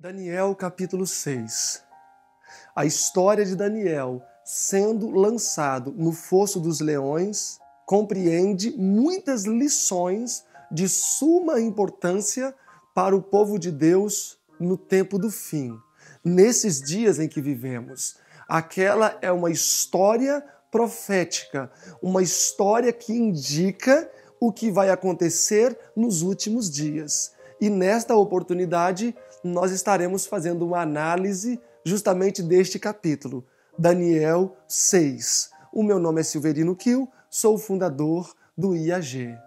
Daniel capítulo 6. A história de Daniel sendo lançado no fosso dos leões compreende muitas lições de suma importância para o povo de Deus no tempo do fim, nesses dias em que vivemos. Aquela é uma história profética, uma história que indica o que vai acontecer nos últimos dias. E nesta oportunidade, nós estaremos fazendo uma análise justamente deste capítulo, Daniel 6. O meu nome é Silverino Kiel, sou o fundador do IAG.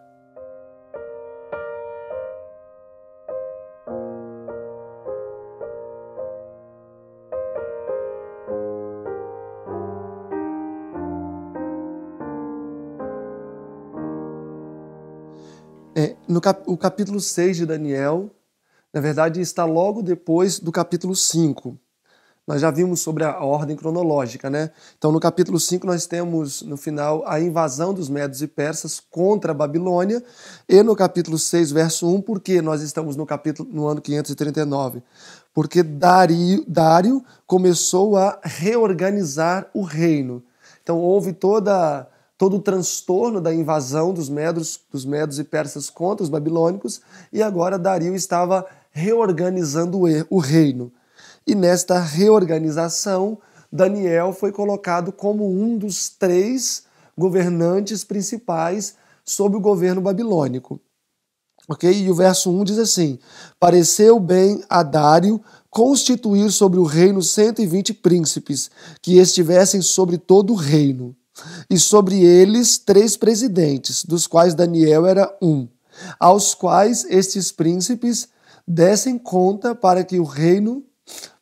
É, no cap o capítulo 6 de Daniel na verdade, está logo depois do capítulo 5. Nós já vimos sobre a ordem cronológica, né? Então, no capítulo 5, nós temos, no final, a invasão dos Medos e Persas contra a Babilônia, e no capítulo 6, verso 1, porque nós estamos no capítulo no ano 539? Porque Dário, Dário começou a reorganizar o reino. Então, houve toda todo o transtorno da invasão dos medos, dos medos e persas contra os babilônicos, e agora Dario estava reorganizando o reino. E nesta reorganização, Daniel foi colocado como um dos três governantes principais sob o governo babilônico. Ok? E o verso 1 diz assim: Pareceu bem a Dário constituir sobre o reino 120 príncipes, que estivessem sobre todo o reino, e sobre eles três presidentes, dos quais Daniel era um, aos quais estes príncipes dessem conta para que o reino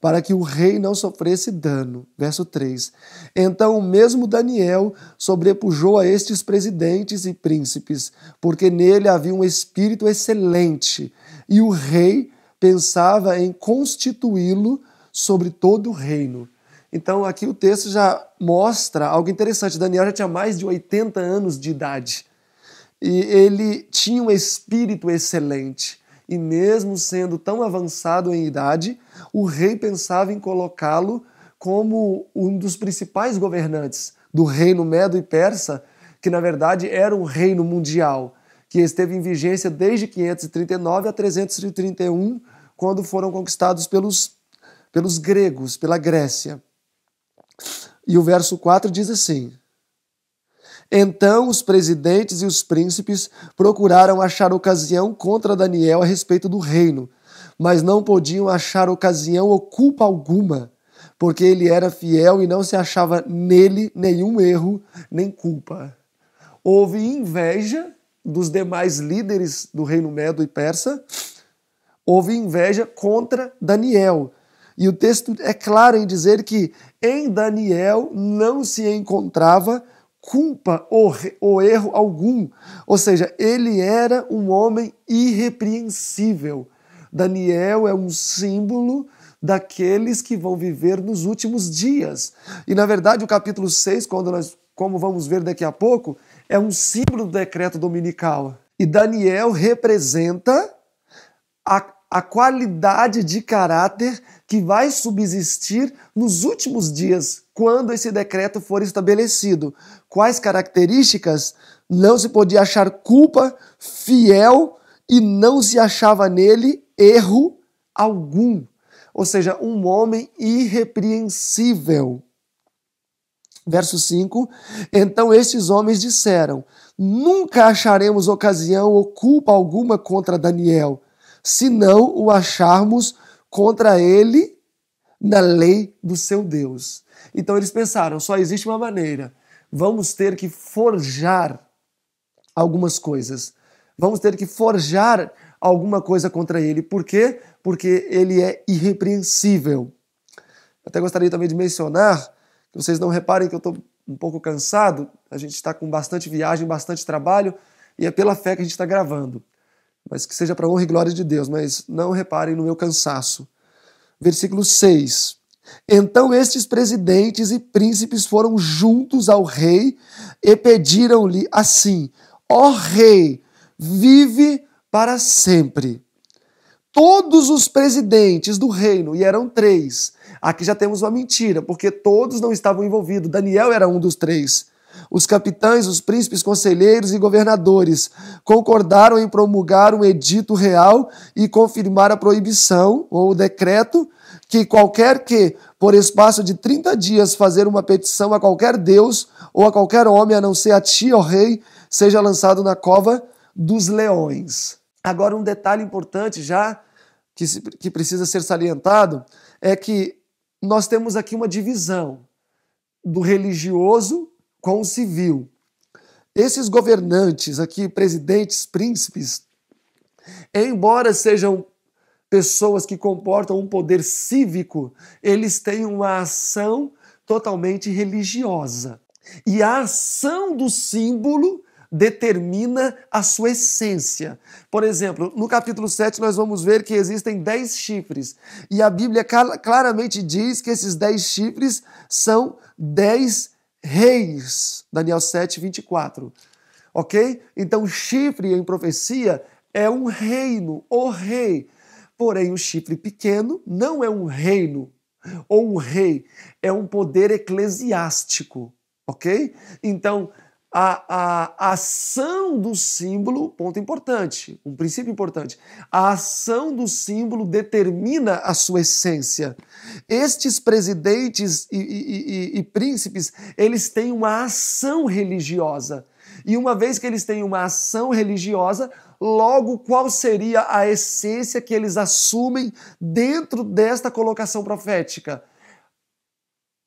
para que o rei não sofresse dano. Verso 3. Então o mesmo Daniel sobrepujou a estes presidentes e príncipes, porque nele havia um espírito excelente, e o rei pensava em constituí-lo sobre todo o reino. Então aqui o texto já mostra algo interessante. Daniel já tinha mais de 80 anos de idade. E ele tinha um espírito excelente e mesmo sendo tão avançado em idade, o rei pensava em colocá-lo como um dos principais governantes do reino Medo e Persa, que na verdade era um reino mundial, que esteve em vigência desde 539 a 331, quando foram conquistados pelos, pelos gregos, pela Grécia. E o verso 4 diz assim: então os presidentes e os príncipes procuraram achar ocasião contra Daniel a respeito do reino, mas não podiam achar ocasião ou culpa alguma, porque ele era fiel e não se achava nele nenhum erro nem culpa. Houve inveja dos demais líderes do reino Medo e Persa, houve inveja contra Daniel. E o texto é claro em dizer que em Daniel não se encontrava culpa ou, ou erro algum. Ou seja, ele era um homem irrepreensível. Daniel é um símbolo daqueles que vão viver nos últimos dias. E na verdade, o capítulo 6, quando nós, como vamos ver daqui a pouco, é um símbolo do decreto dominical. E Daniel representa a, a qualidade de caráter que vai subsistir nos últimos dias, quando esse decreto for estabelecido. Quais características? Não se podia achar culpa, fiel e não se achava nele erro algum. Ou seja, um homem irrepreensível. Verso 5: Então estes homens disseram: Nunca acharemos ocasião ou culpa alguma contra Daniel, se não o acharmos contra ele na lei do seu Deus. Então eles pensaram: só existe uma maneira. Vamos ter que forjar algumas coisas. Vamos ter que forjar alguma coisa contra ele. Por quê? Porque ele é irrepreensível. Até gostaria também de mencionar, que vocês não reparem que eu estou um pouco cansado, a gente está com bastante viagem, bastante trabalho, e é pela fé que a gente está gravando mas que seja para honra e glória de Deus, mas não reparem no meu cansaço. Versículo 6. Então estes presidentes e príncipes foram juntos ao rei e pediram-lhe assim: Ó rei, vive para sempre. todos os presidentes do reino, e eram três. Aqui já temos uma mentira, porque todos não estavam envolvidos. Daniel era um dos três. Os capitães, os príncipes, conselheiros e governadores concordaram em promulgar um edito real e confirmar a proibição ou o decreto que qualquer que, por espaço de 30 dias, fazer uma petição a qualquer Deus ou a qualquer homem, a não ser a ti, ó rei, seja lançado na cova dos leões. Agora, um detalhe importante já que, que precisa ser salientado é que nós temos aqui uma divisão do religioso com o civil. Esses governantes aqui, presidentes, príncipes, embora sejam pessoas que comportam um poder cívico, eles têm uma ação totalmente religiosa. E a ação do símbolo determina a sua essência. Por exemplo, no capítulo 7 nós vamos ver que existem dez chifres. E a Bíblia claramente diz que esses dez chifres são dez reis. Daniel 7, 24. Ok? Então, chifre em profecia é um reino, o rei. Porém, o chifre pequeno não é um reino ou um rei, é um poder eclesiástico. Ok? Então, a, a, ação do símbolo, ponto importante, um princípio importante, a ação do símbolo determina a sua essência. Estes presidentes e, e, e, e príncipes, eles têm uma ação religiosa. E uma vez que eles têm uma ação religiosa, logo qual seria a essência que eles assumem dentro desta colocação profética?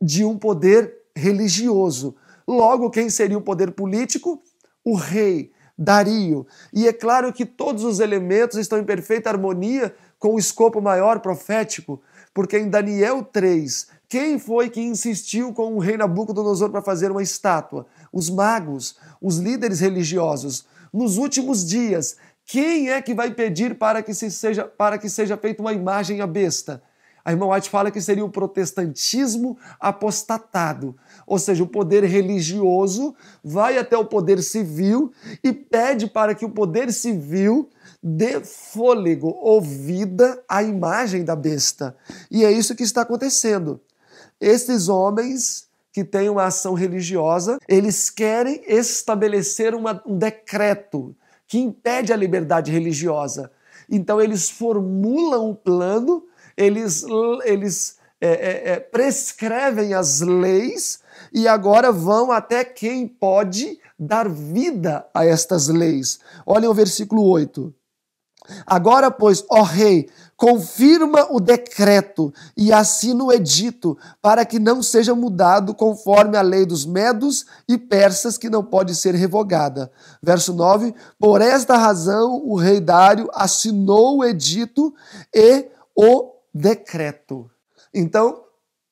De um poder religioso Logo, quem seria o poder político? O rei, Dario. E é claro que todos os elementos estão em perfeita harmonia com o escopo maior profético, porque em Daniel 3, quem foi que insistiu com o rei Nabucodonosor para fazer uma estátua? Os magos, os líderes religiosos. Nos últimos dias, quem é que vai pedir para que, se seja, para que seja feita uma imagem à besta? A irmã White fala que seria o protestantismo apostatado, ou seja, o poder religioso vai até o poder civil e pede para que o poder civil dê fôlego ou vida à imagem da besta. E é isso que está acontecendo. Esses homens que têm uma ação religiosa, eles querem estabelecer uma, um decreto que impede a liberdade religiosa. Então eles formulam um plano eles, eles é, é, é, prescrevem as leis e agora vão até quem pode dar vida a estas leis. Olhem o versículo 8. Agora, pois, ó rei, confirma o decreto e assina o edito, para que não seja mudado conforme a lei dos medos e persas, que não pode ser revogada. Verso 9: Por esta razão o rei Dário assinou o edito e o decreto. Então,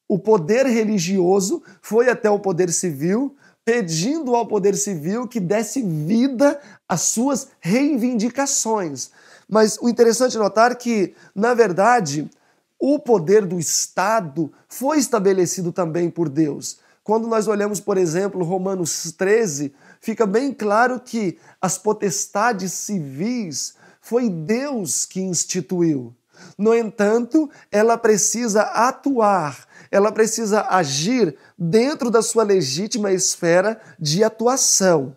o poder religioso foi até o poder civil, pedindo ao poder civil que desse vida às suas reivindicações. Mas o interessante é notar que, na verdade, o poder do Estado foi estabelecido também por Deus. Quando nós olhamos, por exemplo, Romanos 13, fica bem claro que as potestades civis foi Deus que instituiu. No entanto, ela precisa atuar, ela precisa agir dentro da sua legítima esfera de atuação.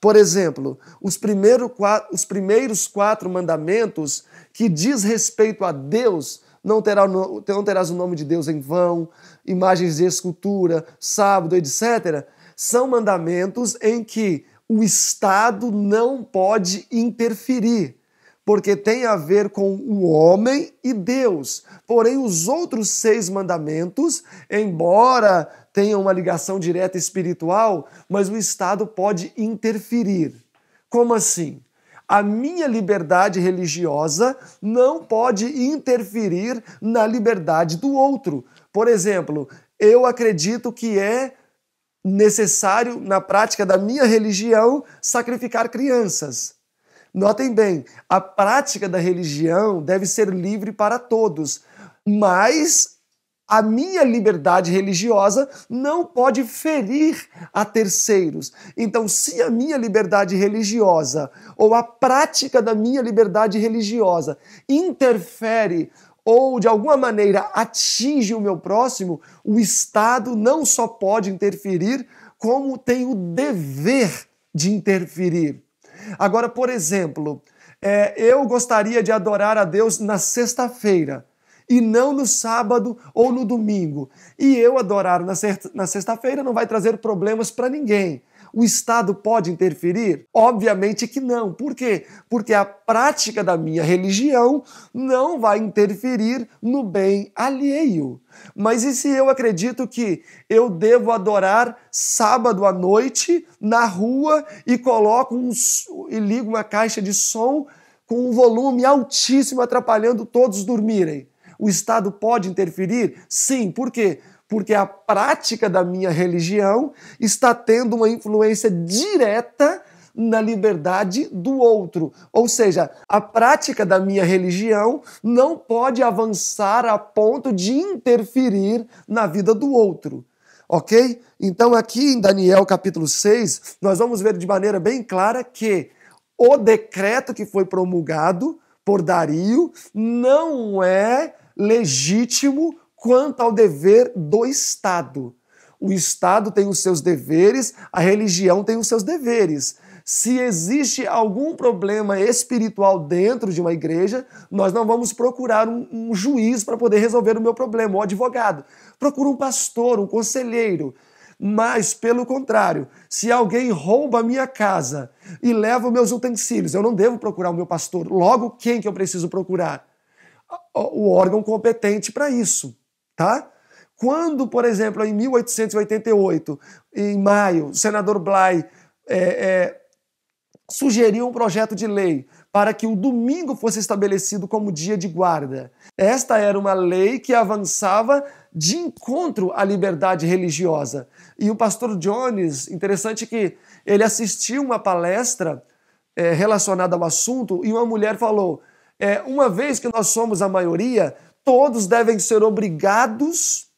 Por exemplo, os, primeiro, os primeiros quatro mandamentos que diz respeito a Deus, não, terá, não terás o nome de Deus em vão, imagens de escultura, sábado, etc., são mandamentos em que o Estado não pode interferir porque tem a ver com o homem e Deus. Porém, os outros seis mandamentos, embora tenham uma ligação direta espiritual, mas o Estado pode interferir. Como assim? A minha liberdade religiosa não pode interferir na liberdade do outro. Por exemplo, eu acredito que é necessário, na prática da minha religião, sacrificar crianças. Notem bem, a prática da religião deve ser livre para todos, mas a minha liberdade religiosa não pode ferir a terceiros. Então, se a minha liberdade religiosa ou a prática da minha liberdade religiosa interfere ou de alguma maneira atinge o meu próximo, o Estado não só pode interferir, como tem o dever de interferir. Agora, por exemplo, é, eu gostaria de adorar a Deus na sexta-feira e não no sábado ou no domingo. E eu adorar na sexta-feira não vai trazer problemas para ninguém. O Estado pode interferir? Obviamente que não. Por quê? Porque a prática da minha religião não vai interferir no bem alheio. Mas e se eu acredito que eu devo adorar sábado à noite na rua e coloco um, e ligo uma caixa de som com um volume altíssimo atrapalhando todos dormirem? O Estado pode interferir? Sim. Por quê? Porque a prática da minha religião está tendo uma influência direta na liberdade do outro. Ou seja, a prática da minha religião não pode avançar a ponto de interferir na vida do outro. Ok? Então, aqui em Daniel capítulo 6, nós vamos ver de maneira bem clara que o decreto que foi promulgado por Dario não é legítimo quanto ao dever do Estado. O Estado tem os seus deveres, a religião tem os seus deveres. Se existe algum problema espiritual dentro de uma igreja, nós não vamos procurar um, um juiz para poder resolver o meu problema, um advogado. Procura um pastor, um conselheiro. Mas, pelo contrário, se alguém rouba a minha casa e leva os meus utensílios, eu não devo procurar o meu pastor. Logo, quem que eu preciso procurar? O órgão competente para isso tá? Quando, por exemplo, em 1888, em maio, o senador Bly é, é, sugeriu um projeto de lei para que o domingo fosse estabelecido como dia de guarda. Esta era uma lei que avançava de encontro à liberdade religiosa. E o pastor Jones, interessante que ele assistiu uma palestra é, relacionada ao assunto e uma mulher falou: é, uma vez que nós somos a maioria, todos devem ser obrigados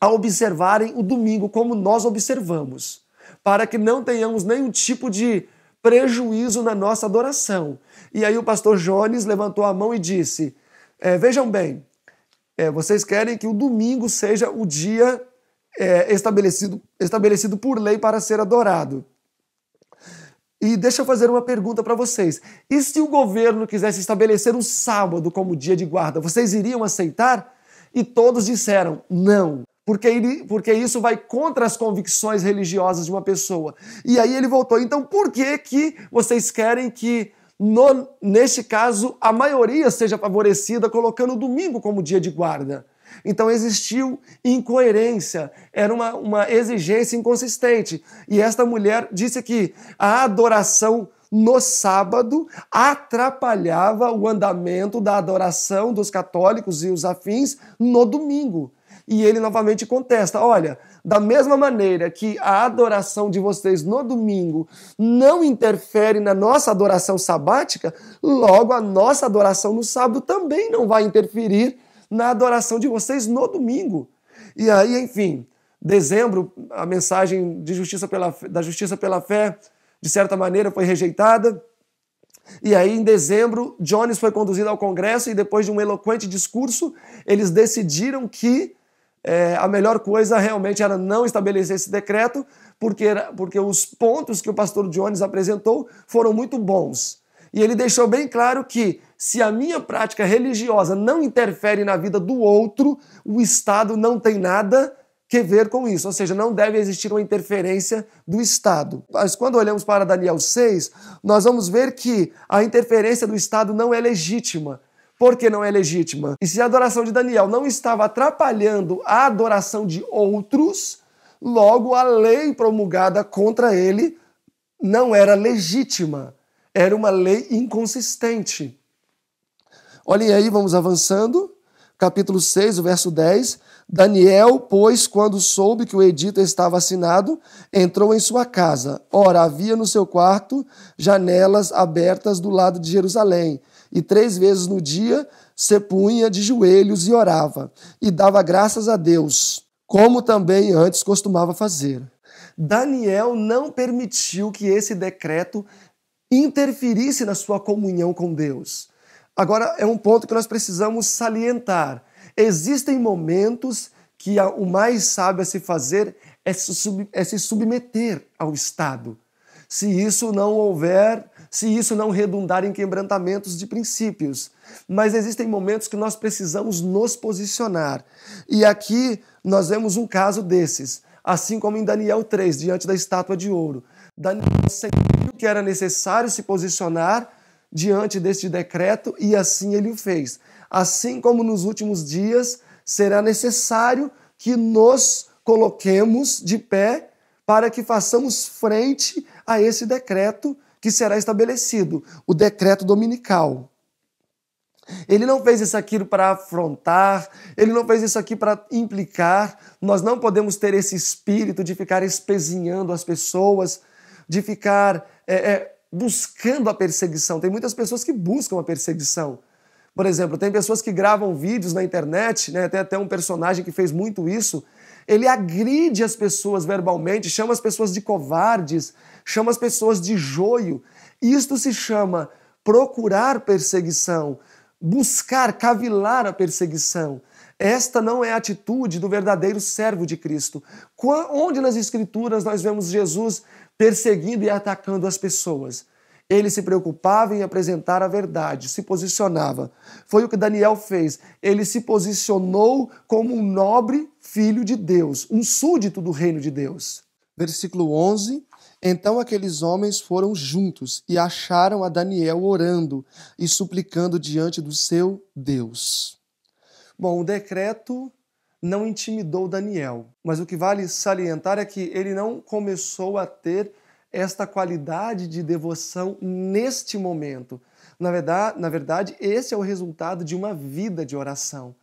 a observarem o domingo como nós observamos, para que não tenhamos nenhum tipo de prejuízo na nossa adoração. E aí o pastor Jones levantou a mão e disse: é, Vejam bem, é, vocês querem que o domingo seja o dia é, estabelecido, estabelecido por lei para ser adorado. E deixa eu fazer uma pergunta para vocês. E se o governo quisesse estabelecer o sábado como dia de guarda, vocês iriam aceitar? E todos disseram não, porque, ele, porque isso vai contra as convicções religiosas de uma pessoa. E aí ele voltou. Então por que, que vocês querem que, no, neste caso, a maioria seja favorecida colocando o domingo como dia de guarda? Então existiu incoerência, era uma, uma exigência inconsistente. E esta mulher disse que a adoração no sábado atrapalhava o andamento da adoração dos católicos e os afins no domingo. E ele novamente contesta: olha, da mesma maneira que a adoração de vocês no domingo não interfere na nossa adoração sabática, logo a nossa adoração no sábado também não vai interferir na adoração de vocês no domingo. E aí, enfim, dezembro, a mensagem de justiça pela, da justiça pela fé, de certa maneira, foi rejeitada. E aí, em dezembro, Jones foi conduzido ao Congresso e, depois de um eloquente discurso, eles decidiram que é, a melhor coisa realmente era não estabelecer esse decreto, porque, porque os pontos que o pastor Jones apresentou foram muito bons. E ele deixou bem claro que se a minha prática religiosa não interfere na vida do outro, o Estado não tem nada que ver com isso, ou seja, não deve existir uma interferência do Estado. Mas quando olhamos para Daniel 6, nós vamos ver que a interferência do Estado não é legítima. Por que não é legítima? E se a adoração de Daniel não estava atrapalhando a adoração de outros, logo a lei promulgada contra ele não era legítima era uma lei inconsistente. Olhem aí, vamos avançando. Capítulo 6, o verso 10. Daniel, pois, quando soube que o edito estava assinado, entrou em sua casa. Ora, havia no seu quarto janelas abertas do lado de Jerusalém, e três vezes no dia se punha de joelhos e orava, e dava graças a Deus, como também antes costumava fazer. Daniel não permitiu que esse decreto interferisse na sua comunhão com Deus. Agora, é um ponto que nós precisamos salientar. Existem momentos que o mais sábio a se fazer é se, sub, é se submeter ao Estado. Se isso não houver, se isso não redundar em quebrantamentos de princípios. Mas existem momentos que nós precisamos nos posicionar. E aqui nós vemos um caso desses, assim como em Daniel 3, diante da estátua de ouro. Daniel sentiu que era necessário se posicionar diante deste decreto e assim ele o fez. Assim como nos últimos dias será necessário que nos coloquemos de pé para que façamos frente a esse decreto que será estabelecido, o decreto dominical. Ele não fez isso aqui para afrontar, ele não fez isso aqui para implicar. Nós não podemos ter esse espírito de ficar espezinhando as pessoas, de ficar é, é, buscando a perseguição. Tem muitas pessoas que buscam a perseguição. Por exemplo, tem pessoas que gravam vídeos na internet, né? tem até um personagem que fez muito isso, ele agride as pessoas verbalmente, chama as pessoas de covardes, chama as pessoas de joio. Isto se chama procurar perseguição, buscar, cavilar a perseguição. Esta não é a atitude do verdadeiro servo de Cristo. Onde nas Escrituras nós vemos Jesus perseguindo e atacando as pessoas? Ele se preocupava em apresentar a verdade, se posicionava. Foi o que Daniel fez. Ele se posicionou como um nobre filho de Deus, um súdito do reino de Deus. Versículo 11. Então aqueles homens foram juntos e acharam a Daniel orando e suplicando diante do seu Deus. Bom, o decreto não intimidou Daniel, mas o que vale salientar é que ele não começou a ter esta qualidade de devoção neste momento. Na verdade, na verdade, esse é o resultado de uma vida de oração.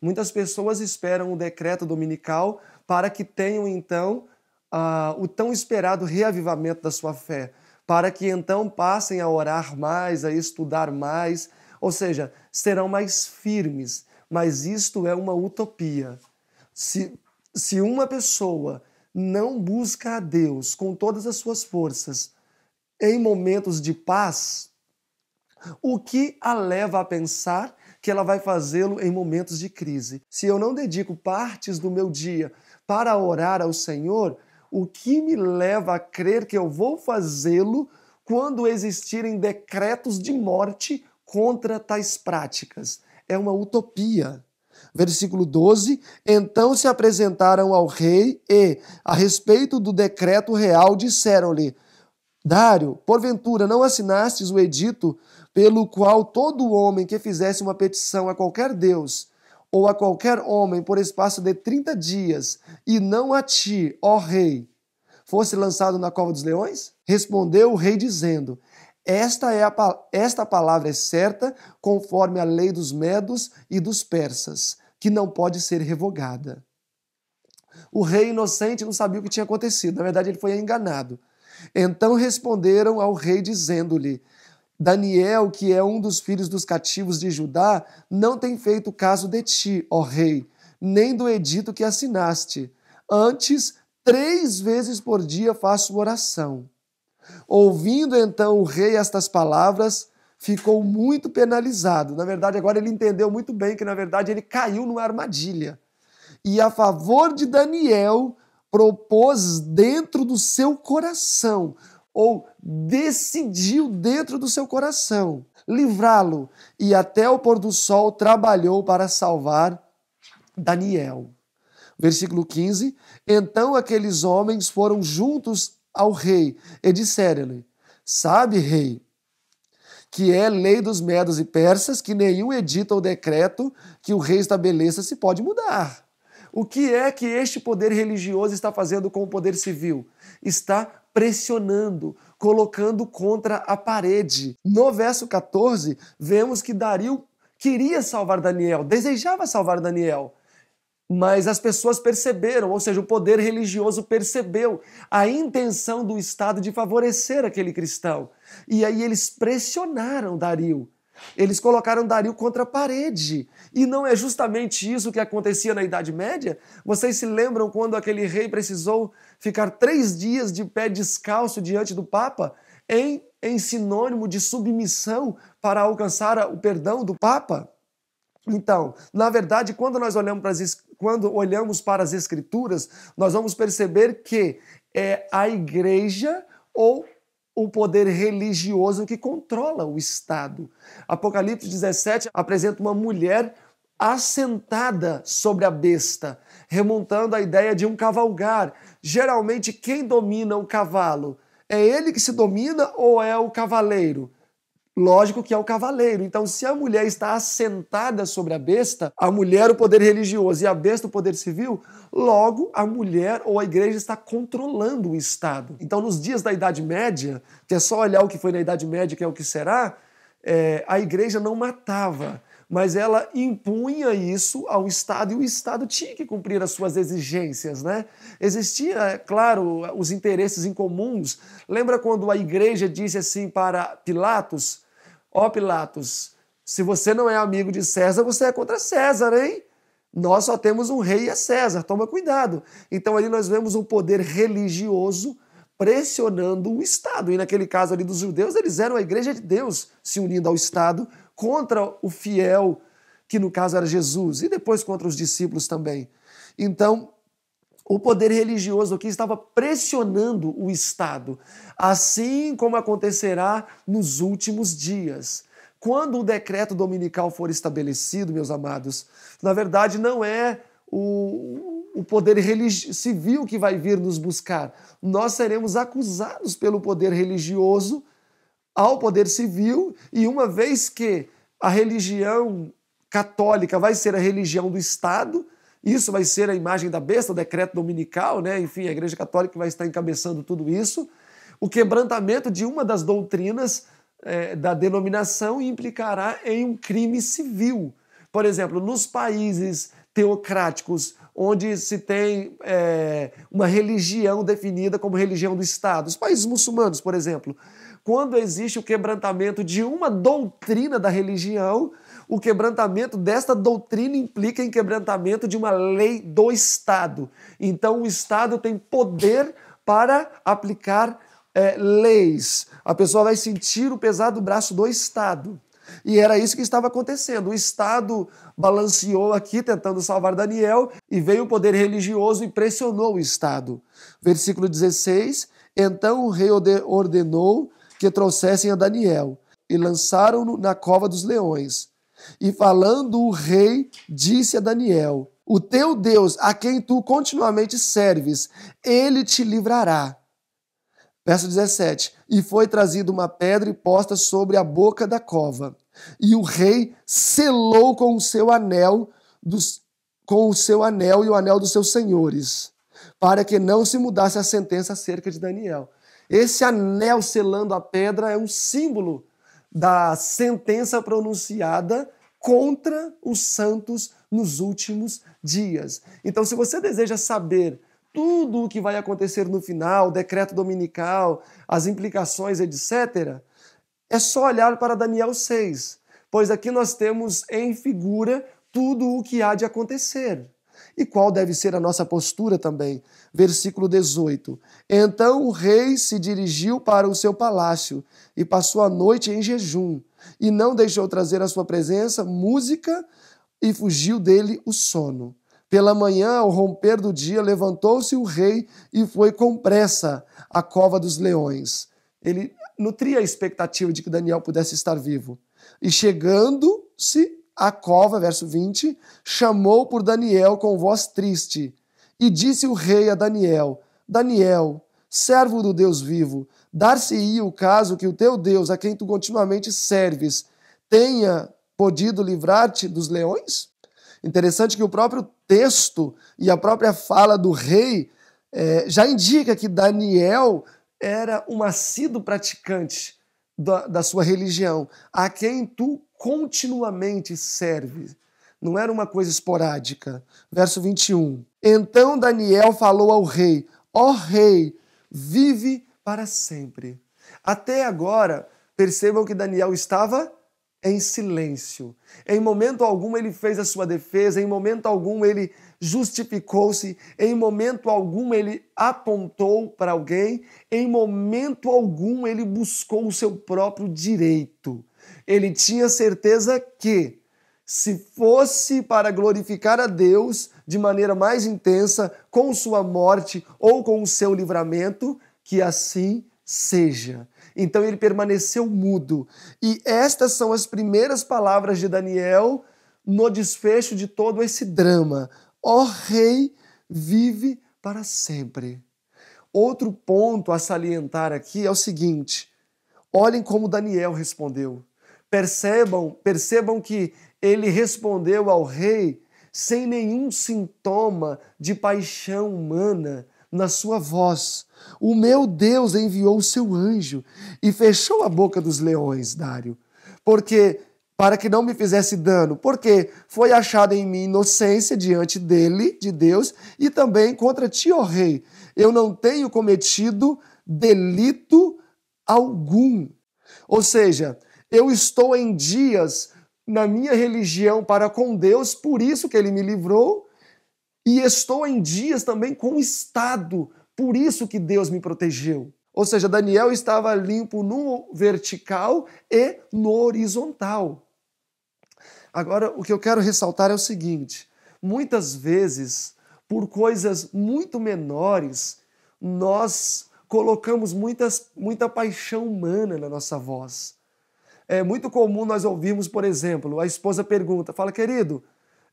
Muitas pessoas esperam o decreto dominical para que tenham então uh, o tão esperado reavivamento da sua fé, para que então passem a orar mais, a estudar mais, ou seja, serão mais firmes. Mas isto é uma utopia. Se, se uma pessoa não busca a Deus com todas as suas forças em momentos de paz, o que a leva a pensar que ela vai fazê-lo em momentos de crise? Se eu não dedico partes do meu dia para orar ao Senhor, o que me leva a crer que eu vou fazê-lo quando existirem decretos de morte contra tais práticas? É uma utopia. Versículo 12: Então se apresentaram ao rei e, a respeito do decreto real, disseram-lhe: Dário, porventura não assinastes o edito pelo qual todo homem que fizesse uma petição a qualquer Deus ou a qualquer homem por espaço de trinta dias, e não a ti, ó rei, fosse lançado na cova dos leões? Respondeu o rei, dizendo: esta, é a, esta palavra é certa, conforme a lei dos medos e dos persas, que não pode ser revogada. O rei inocente não sabia o que tinha acontecido, na verdade, ele foi enganado. Então responderam ao rei, dizendo-lhe: Daniel, que é um dos filhos dos cativos de Judá, não tem feito caso de ti, ó rei, nem do edito que assinaste. Antes, três vezes por dia faço oração. Ouvindo então o rei estas palavras, ficou muito penalizado. Na verdade, agora ele entendeu muito bem que, na verdade, ele caiu numa armadilha. E a favor de Daniel, propôs dentro do seu coração, ou decidiu dentro do seu coração, livrá-lo, e até o pôr do sol trabalhou para salvar Daniel. Versículo 15: Então aqueles homens foram juntos ao rei e disseram-lhe: Sabe, rei, que é lei dos medos e persas que nenhum edito ou decreto que o rei estabeleça se pode mudar. O que é que este poder religioso está fazendo com o poder civil? Está pressionando, colocando contra a parede. No verso 14, vemos que Dario queria salvar Daniel, desejava salvar Daniel, mas as pessoas perceberam, ou seja, o poder religioso percebeu a intenção do Estado de favorecer aquele cristão. E aí eles pressionaram Dario. Eles colocaram Dario contra a parede. E não é justamente isso que acontecia na Idade Média? Vocês se lembram quando aquele rei precisou ficar três dias de pé descalço diante do Papa? Em, em sinônimo de submissão para alcançar o perdão do Papa? Então, na verdade, quando nós olhamos para as, quando olhamos para as Escrituras, nós vamos perceber que é a igreja ou o poder religioso que controla o Estado. Apocalipse 17 apresenta uma mulher assentada sobre a besta, remontando a ideia de um cavalgar. Geralmente, quem domina o cavalo? É ele que se domina ou é o cavaleiro? Lógico que é o cavaleiro. Então, se a mulher está assentada sobre a besta, a mulher o poder religioso e a besta o poder civil, logo a mulher ou a igreja está controlando o Estado. Então, nos dias da Idade Média, que é só olhar o que foi na Idade Média, que é o que será, é, a igreja não matava, mas ela impunha isso ao Estado e o Estado tinha que cumprir as suas exigências, né? Existia, é claro, os interesses incomuns. Lembra quando a igreja disse assim para Pilatos: Ó Pilatos, se você não é amigo de César, você é contra César, hein? Nós só temos um rei e é César, toma cuidado. Então ali nós vemos um poder religioso pressionando o Estado. E naquele caso ali dos judeus, eles eram a igreja de Deus se unindo ao Estado contra o fiel, que no caso era Jesus, e depois contra os discípulos também. Então, o poder religioso aqui estava pressionando o Estado, assim como acontecerá nos últimos dias. Quando o decreto dominical for estabelecido, meus amados, na verdade não é o, o poder civil que vai vir nos buscar. Nós seremos acusados pelo poder religioso ao poder civil, e uma vez que a religião católica vai ser a religião do Estado, isso vai ser a imagem da besta, o decreto dominical, né? enfim, a Igreja Católica vai estar encabeçando tudo isso. O quebrantamento de uma das doutrinas é, da denominação implicará em um crime civil. Por exemplo, nos países teocráticos, onde se tem é, uma religião definida como religião do Estado, os países muçulmanos, por exemplo, quando existe o quebrantamento de uma doutrina da religião, o quebrantamento desta doutrina implica em quebrantamento de uma lei do Estado. Então, o Estado tem poder para aplicar é, leis. A pessoa vai sentir o pesado braço do Estado. E era isso que estava acontecendo. O Estado balanceou aqui, tentando salvar Daniel, e veio o poder religioso e pressionou o Estado. Versículo 16: Então o rei ordenou que trouxessem a Daniel e lançaram-no na cova dos leões. E falando o rei, disse a Daniel: O teu Deus, a quem tu continuamente serves, ele te livrará. Verso 17: E foi trazida uma pedra e posta sobre a boca da cova. E o rei selou com o seu anel dos, com o seu anel e o anel dos seus senhores, para que não se mudasse a sentença acerca de Daniel. Esse anel selando a pedra é um símbolo da sentença pronunciada contra os santos nos últimos dias. Então, se você deseja saber tudo o que vai acontecer no final, o decreto dominical, as implicações, etc., é só olhar para Daniel 6, pois aqui nós temos em figura tudo o que há de acontecer e qual deve ser a nossa postura também. Versículo 18. Então o rei se dirigiu para o seu palácio e passou a noite em jejum, e não deixou trazer à sua presença música, e fugiu dele o sono. Pela manhã, ao romper do dia, levantou-se o rei e foi com pressa à cova dos leões. Ele nutria a expectativa de que Daniel pudesse estar vivo. E chegando-se a cova, verso 20, chamou por Daniel com voz triste. E disse o rei a Daniel: Daniel, servo do Deus vivo, dar-se-ia o caso que o teu Deus, a quem tu continuamente serves, tenha podido livrar-te dos leões? Interessante que o próprio texto e a própria fala do rei é, já indica que Daniel era um assíduo praticante da, da sua religião, a quem tu continuamente serve. Não era uma coisa esporádica. Verso 21. Então Daniel falou ao rei: Ó oh, rei, vive para sempre. Até agora, percebam que Daniel estava em silêncio. Em momento algum ele fez a sua defesa, em momento algum ele justificou-se, em momento algum ele apontou para alguém, em momento algum ele buscou o seu próprio direito. Ele tinha certeza que, se fosse para glorificar a Deus de maneira mais intensa, com sua morte ou com o seu livramento, que assim seja. Então ele permaneceu mudo. E estas são as primeiras palavras de Daniel no desfecho de todo esse drama. Ó Rei, vive para sempre. Outro ponto a salientar aqui é o seguinte: olhem como Daniel respondeu. Percebam, percebam que ele respondeu ao rei sem nenhum sintoma de paixão humana na sua voz. O meu Deus enviou o seu anjo e fechou a boca dos leões, Dário, porque para que não me fizesse dano, porque foi achada em mim inocência diante dele, de Deus, e também contra ti, ó rei. Eu não tenho cometido delito algum. Ou seja, eu estou em dias na minha religião para com Deus, por isso que ele me livrou, e estou em dias também com o Estado, por isso que Deus me protegeu. Ou seja, Daniel estava limpo no vertical e no horizontal. Agora, o que eu quero ressaltar é o seguinte: muitas vezes, por coisas muito menores, nós colocamos muitas, muita paixão humana na nossa voz. É muito comum nós ouvirmos, por exemplo, a esposa pergunta, fala, querido,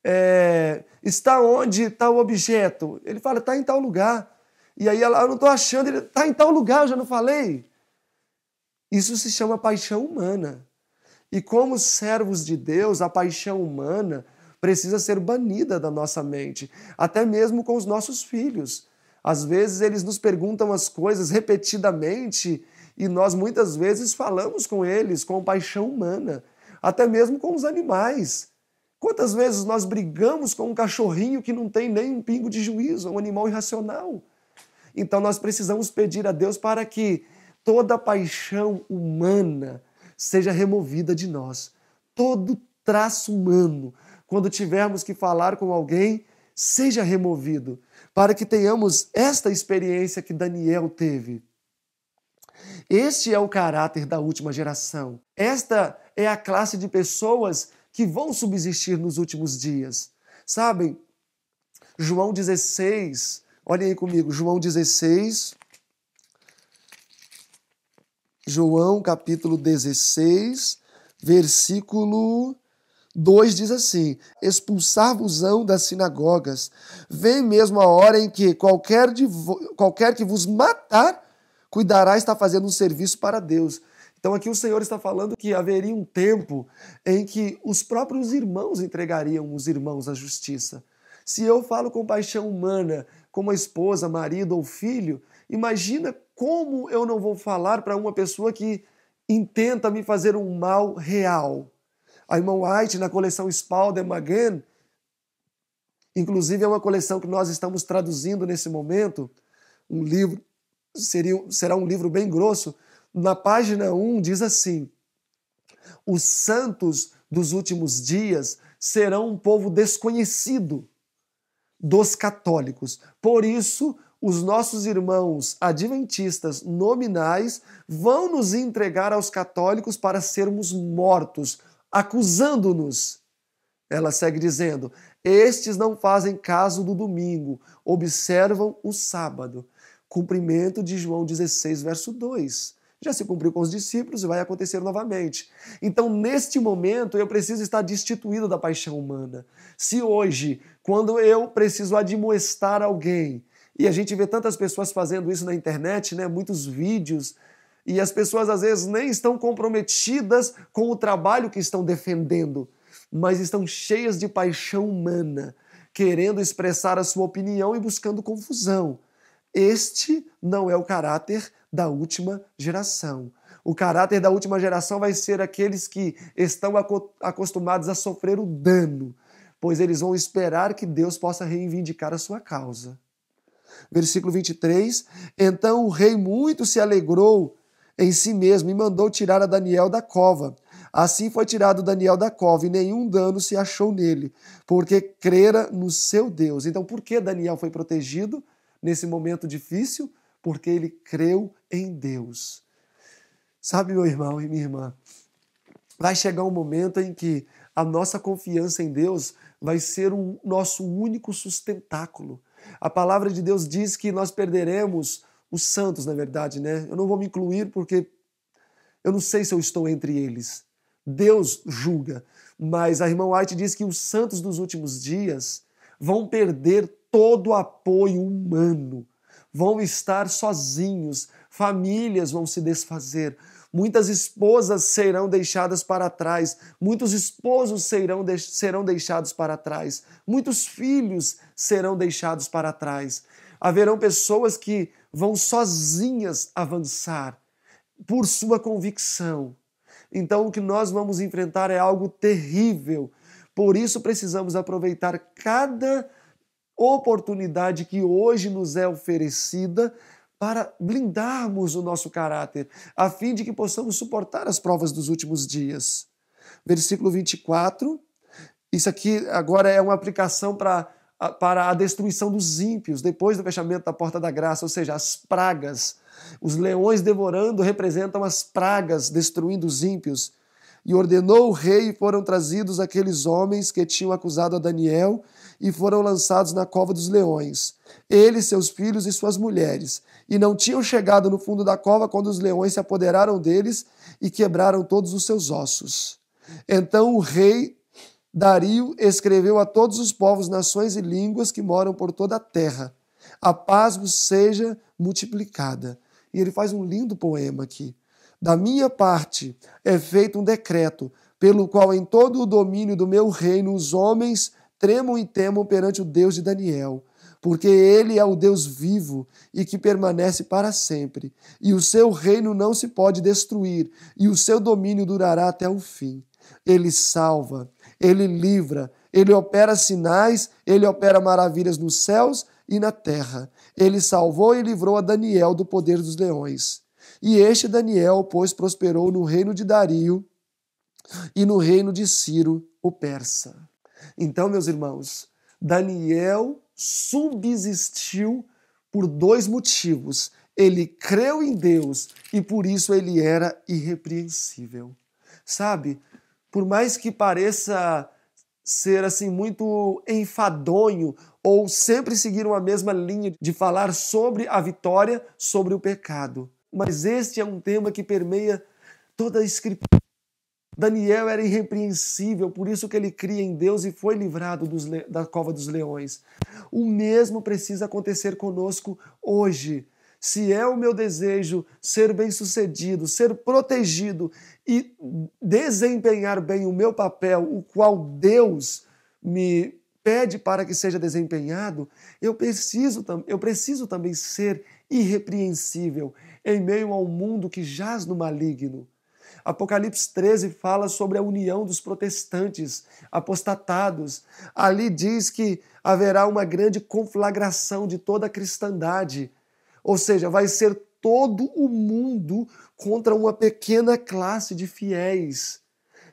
é, está onde está o objeto? Ele fala, está em tal lugar. E aí ela, eu não estou achando, ele está em tal lugar, eu já não falei. Isso se chama paixão humana. E como servos de Deus, a paixão humana precisa ser banida da nossa mente, até mesmo com os nossos filhos. Às vezes eles nos perguntam as coisas repetidamente e nós muitas vezes falamos com eles com paixão humana, até mesmo com os animais. Quantas vezes nós brigamos com um cachorrinho que não tem nem um pingo de juízo, um animal irracional? Então nós precisamos pedir a Deus para que toda paixão humana seja removida de nós. Todo traço humano, quando tivermos que falar com alguém, seja removido, para que tenhamos esta experiência que Daniel teve. Este é o caráter da última geração. Esta é a classe de pessoas que vão subsistir nos últimos dias. Sabem? João 16, olhem aí comigo, João 16, João capítulo 16, versículo 2 diz assim: Expulsar-vos-ão das sinagogas, vem mesmo a hora em que qualquer, de qualquer que vos matar, cuidará estar fazendo um serviço para Deus. Então aqui o Senhor está falando que haveria um tempo em que os próprios irmãos entregariam os irmãos à justiça. Se eu falo com paixão humana, como a esposa, marido ou filho, imagina como eu não vou falar para uma pessoa que intenta me fazer um mal real. A irmã White, na coleção Spalder Again, inclusive é uma coleção que nós estamos traduzindo nesse momento, um livro, seria, será um livro bem grosso, na página 1 diz assim: Os santos dos últimos dias serão um povo desconhecido dos católicos. Por isso, os nossos irmãos adventistas nominais vão nos entregar aos católicos para sermos mortos, acusando-nos. Ela segue dizendo: Estes não fazem caso do domingo, observam o sábado. Cumprimento de João 16, verso 2 já se cumpriu com os discípulos e vai acontecer novamente. Então, neste momento, eu preciso estar destituído da paixão humana. Se hoje, quando eu preciso admoestar alguém, e a gente vê tantas pessoas fazendo isso na internet, né, muitos vídeos, e as pessoas às vezes nem estão comprometidas com o trabalho que estão defendendo, mas estão cheias de paixão humana, querendo expressar a sua opinião e buscando confusão. Este não é o caráter da última geração. O caráter da última geração vai ser aqueles que estão acostumados a sofrer o dano, pois eles vão esperar que Deus possa reivindicar a sua causa. Versículo 23: Então o rei muito se alegrou em si mesmo e mandou tirar a Daniel da cova. Assim foi tirado Daniel da cova e nenhum dano se achou nele, porque crera no seu Deus. Então, por que Daniel foi protegido nesse momento difícil? Porque ele creu em Deus. Sabe, meu irmão e minha irmã, vai chegar um momento em que a nossa confiança em Deus vai ser o nosso único sustentáculo. A palavra de Deus diz que nós perderemos os santos, na verdade, né? Eu não vou me incluir porque eu não sei se eu estou entre eles. Deus julga, mas a irmã White diz que os santos dos últimos dias vão perder todo o apoio humano, vão estar sozinhos, famílias vão se desfazer, muitas esposas serão deixadas para trás, muitos esposos serão, de serão deixados para trás, muitos filhos serão deixados para trás. Haverão pessoas que vão sozinhas avançar por sua convicção. Então, o que nós vamos enfrentar é algo terrível. Por isso, precisamos aproveitar cada oportunidade que hoje nos é oferecida para blindarmos o nosso caráter, a fim de que possamos suportar as provas dos últimos dias. Versículo 24. Isso aqui agora é uma aplicação para para a destruição dos ímpios depois do fechamento da porta da graça, ou seja, as pragas. Os leões devorando representam as pragas destruindo os ímpios. E ordenou o rei e foram trazidos aqueles homens que tinham acusado a Daniel e foram lançados na cova dos leões, ele, seus filhos e suas mulheres. E não tinham chegado no fundo da cova quando os leões se apoderaram deles e quebraram todos os seus ossos. Então o rei Dario escreveu a todos os povos, nações e línguas que moram por toda a terra: A paz vos seja multiplicada. E ele faz um lindo poema aqui. Da minha parte é feito um decreto, pelo qual em todo o domínio do meu reino os homens tremam e temam perante o Deus de Daniel, porque ele é o Deus vivo e que permanece para sempre, e o seu reino não se pode destruir, e o seu domínio durará até o fim. Ele salva, ele livra, ele opera sinais, ele opera maravilhas nos céus e na terra. Ele salvou e livrou a Daniel do poder dos leões. E este Daniel, pois, prosperou no reino de Dario e no reino de Ciro, o persa. Então, meus irmãos, Daniel subsistiu por dois motivos. Ele creu em Deus e por isso ele era irrepreensível. Sabe, por mais que pareça ser assim muito enfadonho ou sempre seguir uma mesma linha de falar sobre a vitória sobre o pecado. Mas este é um tema que permeia toda a escritura. Daniel era irrepreensível, por isso que ele cria em Deus e foi livrado da cova dos leões. O mesmo precisa acontecer conosco hoje se é o meu desejo ser bem-sucedido, ser protegido e desempenhar bem o meu papel, o qual Deus me pede para que seja desempenhado, eu preciso, eu preciso também ser irrepreensível em meio ao mundo que jaz no maligno. Apocalipse 13 fala sobre a união dos protestantes apostatados. Ali diz que haverá uma grande conflagração de toda a cristandade ou seja, vai ser todo o mundo contra uma pequena classe de fiéis.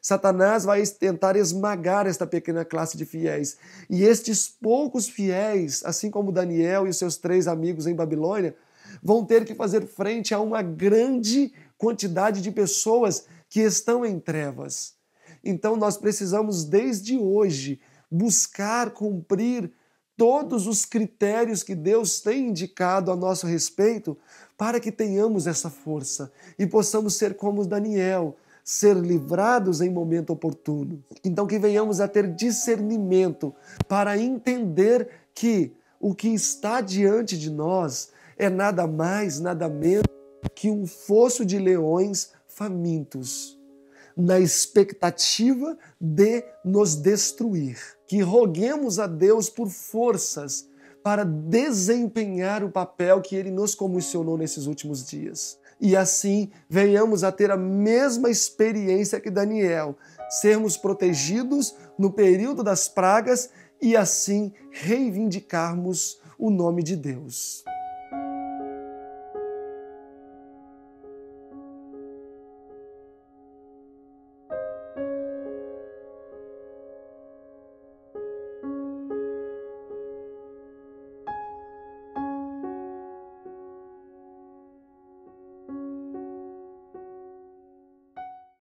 Satanás vai tentar esmagar esta pequena classe de fiéis. E estes poucos fiéis, assim como Daniel e seus três amigos em Babilônia, vão ter que fazer frente a uma grande quantidade de pessoas que estão em trevas. Então nós precisamos, desde hoje, buscar cumprir todos os critérios que Deus tem indicado a nosso respeito para que tenhamos essa força e possamos ser como Daniel, ser livrados em momento oportuno. Então, que venhamos a ter discernimento para entender que o que está diante de nós é nada mais, nada menos que um fosso de leões famintos na expectativa de nos destruir. Que roguemos a Deus por forças para desempenhar o papel que ele nos comissionou nesses últimos dias. E assim venhamos a ter a mesma experiência que Daniel, sermos protegidos no período das pragas e assim reivindicarmos o nome de Deus.